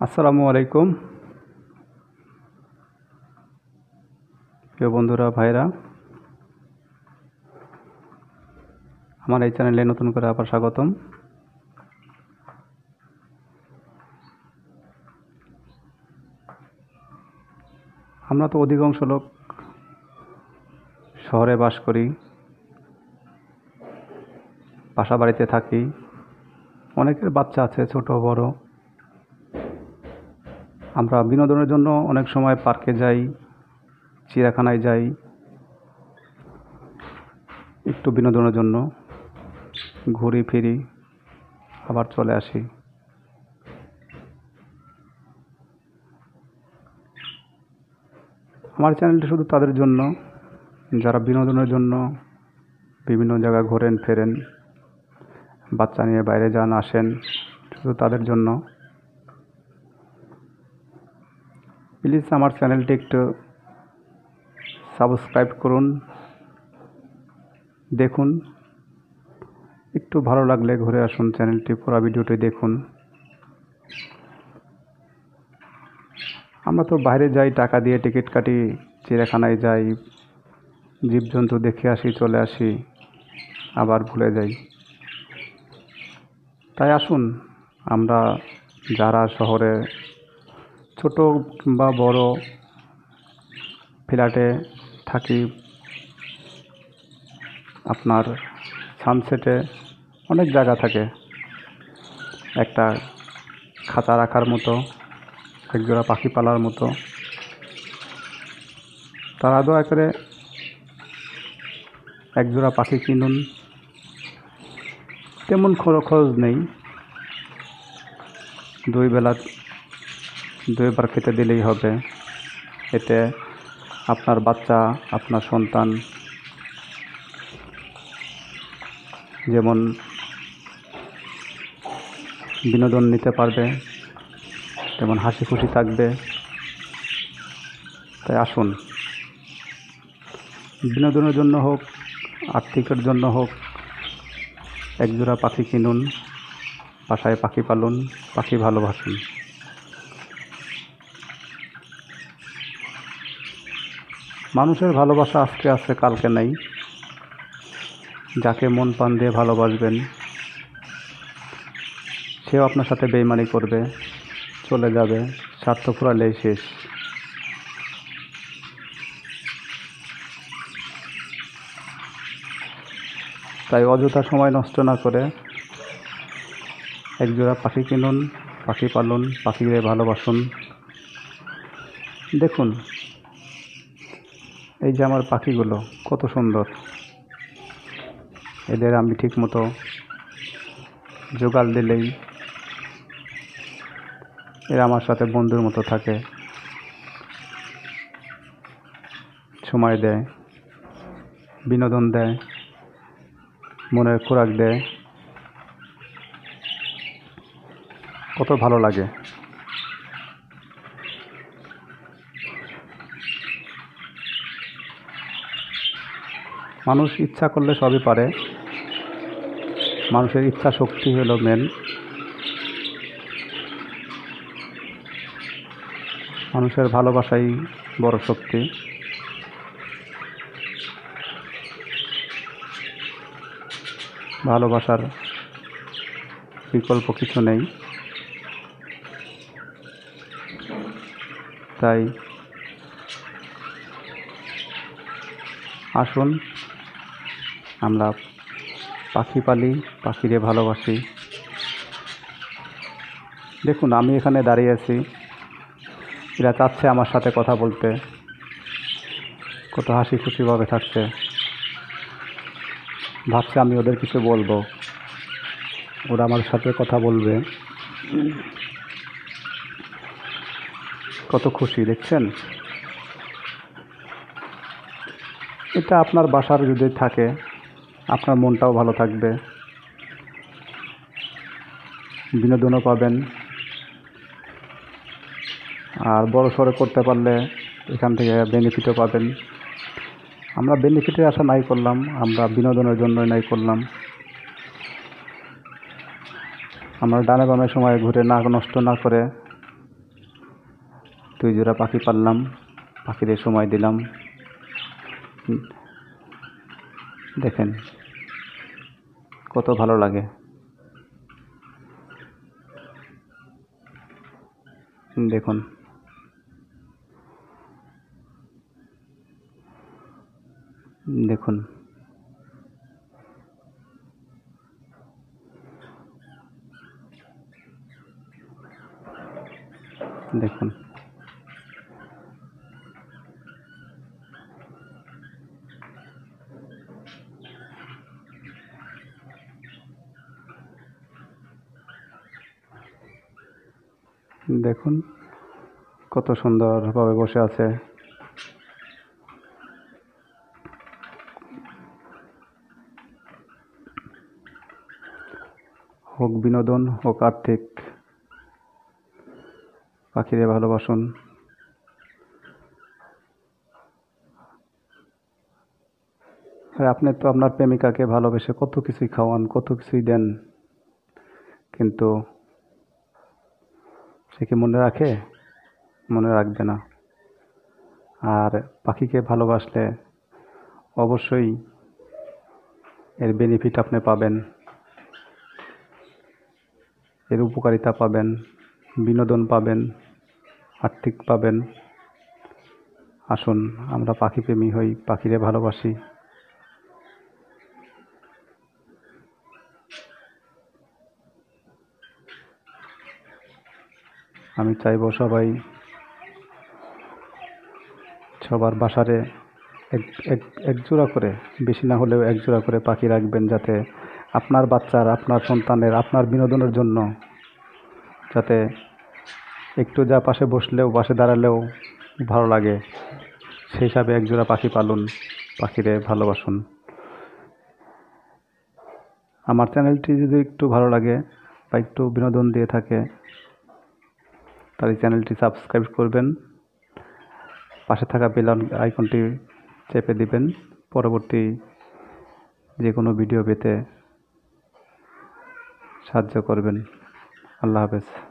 আসসালামু আলাইকুম। প্রিয় বন্ধুরা ভাইরা আমার এই চ্যানেলে নতুন করে আবার স্বাগতম। আমরা তো অধিকাংশ লোক শহরে বাস করি, বাসা বাড়িতে থাকি। অনেকের বাচ্চা আছে, ছোট, বড়। আমরা বিনোদনের জন্য অনেক সময় পার্কে যাই, চিড়িয়াখানায় যাই, একটু বিনোদনের জন্য ঘুরি ফিরি, আবার চলে আসি। আমার চ্যানেলটি শুধু তাদের জন্য, যারা বিনোদনের জন্য বিভিন্ন জায়গায় ঘোরেন, ফেরেন, বাচ্চা নিয়ে বাইরে যান, আসেন, শুধু তাদের জন্য। প্লিজ আমার চ্যানেলটি একটু সাবস্ক্রাইব করুন। দেখুন। একটু ভালো লাগলে ঘুরে আসুন চ্যানেলটি, পুরো ভিডিওটি দেখুন। আমরা তো বাইরে যাই, টাকা দিয়ে টিকিট কাটি, চিড়িয়াখানায় যাই, জীবজন্তু দেখে আসি, চলে আসি, আবার ভুলে যাই। তাই আসুন, আমরা যারা শহরে ছোট বা বড় ফ্ল্যাটে থাকি। আপনার সানসেটে অনেক জায়গা থাকে। একটা খাঁচা রাখার মতো, একজোড়া পাখি পালার মতো। তারা দয়া করে একজোড়া পাখি কিনুন, তেমন খরচ নেই। দুই বেলা দুইবার খেতে দিলেই হবে। এতে আপনার বাচ্চা, আপনার সন্তান যেমন বিনোদন নিতে পারবে, তেমন হাসি খুশি থাকবে। তাই আসুন। বিনোদনের জন্য হোক, আর্থিকের জন্য হোক, একজোড়া পাখি কিনুন, বাসায় পাখি পালুন, পাখি ভালোবাসুন। মানুষের ভালোবাসা আজকে আছে, কালকে নেই। যাকে মন প্রাণ দিয়ে ভালোবাসবেন, সেও আপনার সাথে বেইমানি করবে, চলে যাবে, স্বার্থ ফুরালেই শেষ। তাই অযথা সময় নষ্ট না করে একজোড়া পাখি কিনুন, পাখি পালুন, পাখিদের ভালোবাসুন। দেখুন এই যে আমার পাখিগুলো, কত সুন্দর। এদের আমি ঠিক মতো জোগাল দিলেই এরা আমার সাথে বন্ধুর মতো থাকে। সময় দেয়, বিনোদন দেয়, মনের খোরাক দেয়। কত ভালো লাগে। মানুষ ইচ্ছা করলে সবই পারে। মানুষের ইচ্ছা শক্তি হলো মেন মানুষের ভালোবাসাই বড় শক্তি। ভালোবাসার বিকল্প কিছু নেই। তাই আসুন আমরা পাখি পালি পাখিরে ভালোবাসি। দেখুন, আমি এখানে দাঁড়িয়ে আছি। এরা চাচ্ছে আমার সাথে কথা বলতে। কত হাসি খুশিভাবে থাকছে। ভাবছে আমি ওদের কিছু বলব। ওরা আমার সাথে কথা বলবে। কত খুশি, দেখছেন? এটা আপনার বাসার যদি থাকে আপনার মনটাও ভালো থাকবে। বিনোদনও পাবেন। আর বড় সড়ো করতে পারলে এখান থেকে বেনিফিটও পাবেন। আমরা বেনিফিটের আশা নাই করলাম, আমরা বিনোদনের জন্যই নাই করলাম। আমরা ডানে বামে সময় ঘুরে না নষ্ট না করে দুই জোড়া পাখি পারলাম পাখিদের সময় দিলাম। দেখেন কত ভালো লাগে। দেখুন। দেখুন। দেখুন। দেখুন, কত সুন্দরভাবে বসে আছে। হোক বিনোদন, হোক আর্থিক, পাখিরে ভালোবাসুন। আপনি তো আপনার প্রেমিকাকে ভালোবেসে কত কিছুই খাওয়ান, কত কিছুই দেন। কিন্তু সে কি মনে রাখে? মনে রাখবে না। আর পাখিকে ভালোবাসলে অবশ্যই এর বেনিফিট আপনি পাবেন। এর উপকারিতা পাবেন, বিনোদন পাবেন, আর্থিক পাবেন। আসুন, আমরা পাখি প্রেমী হই, পাখিরে ভালোবাসি। আমি চাইব সবাই সবার বাসারে এক এক এক জোড়া করে, বেশি না হলেও এক জোড়া করে পাখি রাখবেন যাতে আপনার বাচ্চার, আপনার সন্তানের, আপনার বিনোদনের জন্য যাতে একটু যা পাশে বসলেও, পাশে দাঁড়ালেও ভালো লাগে। সেই হিসাবে এক জোড়া পাখি পালুন, পাখিরে ভালোবাসুন। আমার চ্যানেলটি যদি একটু ভালো লাগে বা একটু বিনোদন দিয়ে থাকে তাহলে চ্যানেলটি সাবস্ক্রাইব করবেন। পাশে থাকা বেল আইকনটি চেপে দিবেন। পরবর্তী যে কোনো ভিডিও পেতে সাহায্য করবেন। আল্লাহ হাফেজ।